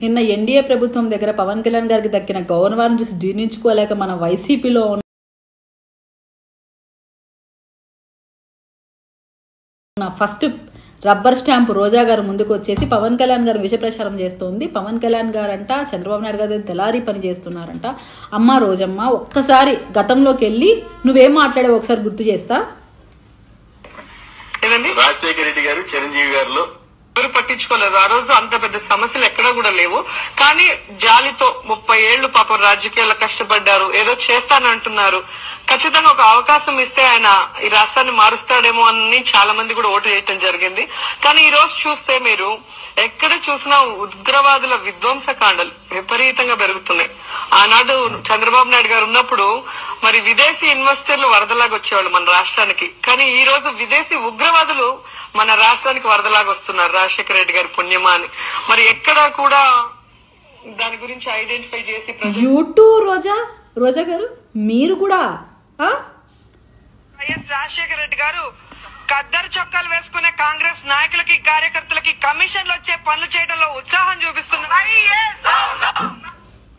నిన్న ఎన్డీఏ ప్రభుత్వం దగ్గర పవన్ కళ్యాణ్ గారికి దక్కిన గౌరవాన్ని చూసి జీర్ణించుకోలేక మన వైసీపీలో ఉన్న ఫస్ట్ రబ్బర్ స్టాంప్ రోజా గారు ముందుకు వచ్చేసి పవన్ కళ్యాణ్ గారు విష ప్రచారం చేస్తోంది. పవన్ కళ్యాణ్ గారంట చంద్రబాబు నాయుడు గారు దళారీ పని చేస్తున్నారంట. అమ్మ రోజమ్మ ఒక్కసారి గతంలోకి వెళ్ళి నువ్వేం మాట్లాడావు ఒకసారి గుర్తు చేస్తా. రాజశేఖర రెడ్డి గారు చిరంజీవి గారిలో ఎవరు పట్టించుకోలేదు. ఆ రోజు అంత పెద్ద సమస్యలు ఎక్కడా కూడా లేవు. కానీ జాలితో ముప్పై ఏళ్ళు పాపం రాజకీయాల్లో కష్టపడ్డారు. ఏదో చేస్తానంటున్నారు. ఖచ్చితంగా ఒక అవకాశం ఇస్తే ఆయన ఈ రాష్ట్రాన్ని మారుస్తాడేమో అని చాలా మంది కూడా ఓటు చేయటం జరిగింది. కానీ ఈ రోజు చూస్తే మీరు ఎక్కడ చూసినా ఉగ్రవాదుల విధ్వంసకాండలు విపరీతంగా పెరుగుతున్నాయి. ఆనాడు చంద్రబాబు నాయుడు గారు ఉన్నప్పుడు మరి విదేశీ ఇన్వెస్టర్లు వరదలాగా వచ్చేవాళ్ళు మన రాష్ట్రానికి. కానీ ఈ రోజు విదేశీ ఉగ్రవాదులు మన రాష్ట్రానికి వరదలాగా వస్తున్నారు. రాజశేఖర రెడ్డి గారి పుణ్యమా అని. మరి ఎక్కడా కూడా దాని గురించి ఐడెంటిఫై చేసి యూట్యూబ్ రోజా రోజా గారు మీరు కూడా? వైఎస్ రాజశేఖర రెడ్డి గారు కద్దరు చొక్కాలు వేసుకునే కాంగ్రెస్ నాయకులకి కార్యకర్తలకి కమిషన్లు వచ్చే పనులు చేయడంలో ఉత్సాహం చూపిస్తున్నారు.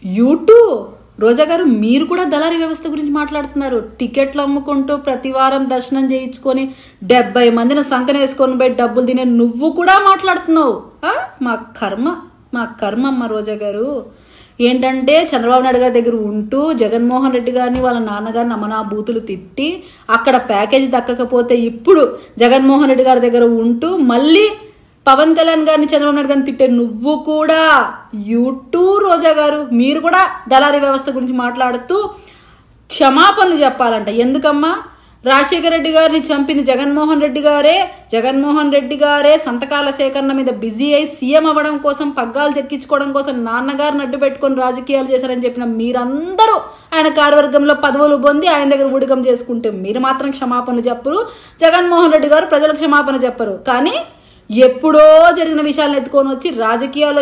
యూట్యూబ్ రోజా గారు మీరు కూడా దళారీ వ్యవస్థ గురించి మాట్లాడుతున్నారు. టికెట్లు అమ్ముకుంటూ ప్రతి వారం దర్శనం చేయించుకొని డెబ్బై మందిని సంకనేసుకొని పోయి డబ్బులు తినే నువ్వు కూడా మాట్లాడుతున్నావు. మా కర్మ మా కర్మ అమ్మ రోజా గారు ఏంటంటే చంద్రబాబు నాయుడు గారి దగ్గర ఉంటూ జగన్మోహన్ రెడ్డి గారిని వాళ్ళ నాన్నగారిని అమనా బూతులు తిట్టి అక్కడ ప్యాకేజీ దక్కకపోతే ఇప్పుడు జగన్మోహన్ రెడ్డి గారి దగ్గర ఉంటూ మళ్ళీ పవన్ కళ్యాణ్ గారిని చంద్రబాబు నాయుడు గారిని తిట్టే నువ్వు కూడా యూట్యూబ్ రోజా గారు. మీరు కూడా దళారీ వ్యవస్థ గురించి మాట్లాడుతూ క్షమాపణలు చెప్పాలంట. ఎందుకమ్మా? రాజశేఖర రెడ్డి గారిని చంపిన జగన్మోహన్ రెడ్డి గారే జగన్మోహన్ రెడ్డి గారే సంతకాల సేకరణ మీద బిజీ అయి సీఎం అవ్వడం కోసం పగ్గాలు చెక్కించుకోవడం కోసం నాన్నగారిని అడ్డు పెట్టుకొని రాజకీయాలు చేశారని చెప్పిన మీరందరూ ఆయన కార్యవర్గంలో పదవులు పొంది ఆయన దగ్గర ఊడికం చేసుకుంటే మీరు మాత్రం క్షమాపణలు చెప్పరు. జగన్మోహన్ రెడ్డి గారు ప్రజలకు క్షమాపణ చెప్పరు. కానీ ఎప్పుడో జరిగిన విషయాలను ఎత్తుకొని వచ్చి రాజకీయాల్లో